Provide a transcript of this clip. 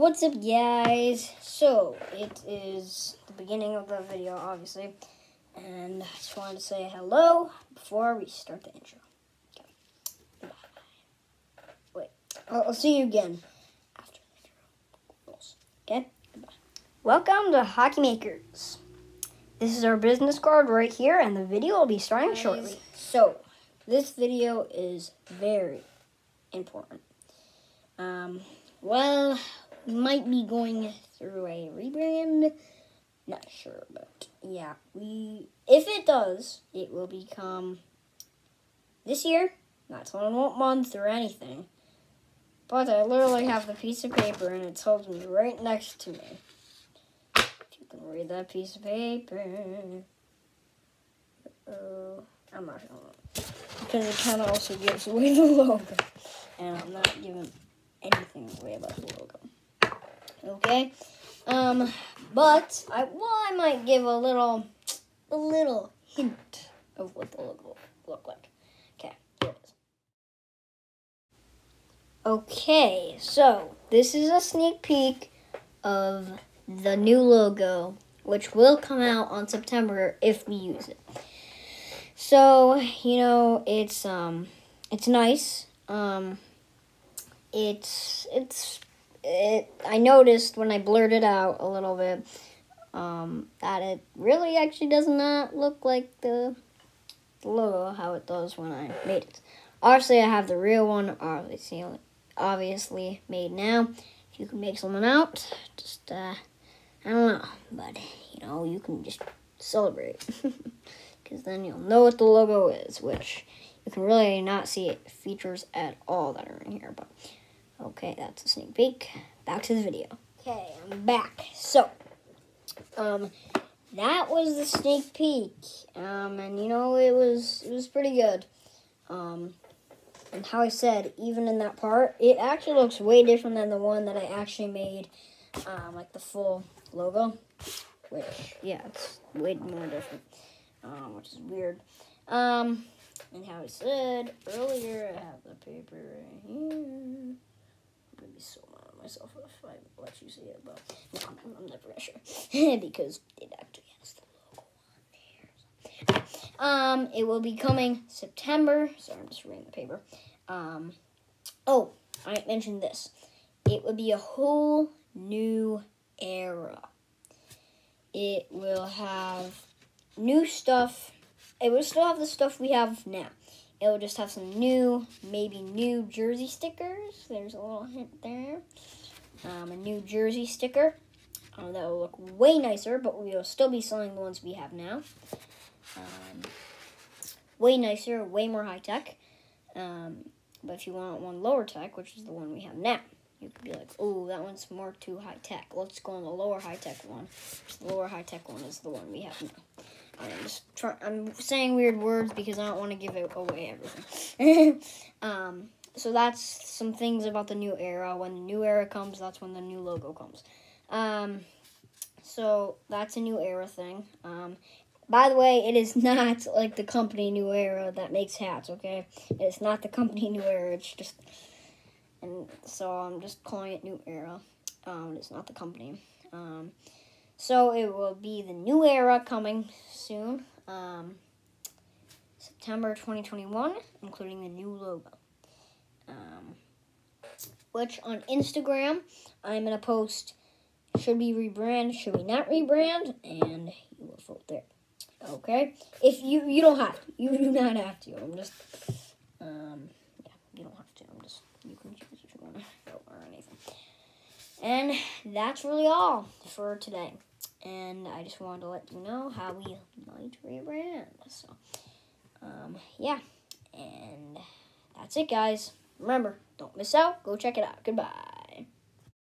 What's up, guys? So, it is the beginning of the video, obviously, and I just wanted to say hello before we start the intro. Okay. Wait, I'll, I'll see you again after the intro. Okay? Goodbye. Welcome to Hockey Makers. This is our business card right here, and the video will be starting shortly. So, this video is very important. Um, well, we might be going through a rebrand. Not sure, but yeah, we if it does, it will become this year. Not telling what month or anything. But I literally have the piece of paper and it tells me right next to me. If you can read that piece of paper. Uh, I'm not gonna because it kind of also gives away the logo, and I'm not giving anything away about the logo. Okay, um, but I well I might give a little, a little hint of what the logo will look like. Okay, here it is. Okay, so this is a sneak peek of the new logo, which will come out on September if we use it. So, you know, it's um it's nice. Um it's it's it I noticed when I blurred it out a little bit um that it really actually does not look like the, the logo how it does when I made it. Obviously I have the real one obviously obviously made now. If you can make someone out, just uh I don't know, but you know, you can just celebrate. because then you'll know what the logo is, which you can really not see it features at all that are in here. But okay, that's a sneak peek. Back to the video. Okay, I'm back. So, um, that was the sneak peek. Um, and you know it was it was pretty good. Um, and how I said, even in that part, it actually looks way different than the one that I actually made, um, like the full logo. Which, yeah, it's way more different um, which is weird. Um, and how I said earlier, I have the paper right here. Gonna be so mad at myself if I let you see it, but no, I'm, I'm never sure because it actually has the logo on there. So. Um, it will be coming September. Sorry, I'm just reading the paper. Um, oh, I mentioned this. It would be a whole new era. It will have new stuff. It will still have the stuff we have now. It will just have some new, maybe new jersey stickers. There's a little hint there. Um, a new jersey sticker. Uh, that will look way nicer, but we will still be selling the ones we have now. Um, way nicer, way more high tech. Um, but if you want one lower tech, which is the one we have now, you could be like, oh, that one's more too high tech. Let's go on the lower high tech one. The lower high tech one is the one we have now. I'm just try, I'm saying weird words because I don't want to give it away everything. um, so that's some things about the new era. When the new era comes, that's when the new logo comes. Um, so that's a new era thing. Um, by the way, it is not like the company New Era that makes hats. Okay, it's not the company New Era. It's just, and so I'm just calling it New Era. Um, it's not the company. Um, so it will be the new era coming soon, um, September 2021, including the new logo. Um, which on Instagram, I'm going to post should we rebrand, should we not rebrand, and you will vote there. Okay? If you, you don't have to. You do not have to. I'm just, um, yeah, you don't have to. I'm just, you can choose if you want to vote or anything. And that's really all for today. And I just wanted to let you know how we might rebrand. So, um, yeah. And that's it, guys. Remember, don't miss out. Go check it out. Goodbye.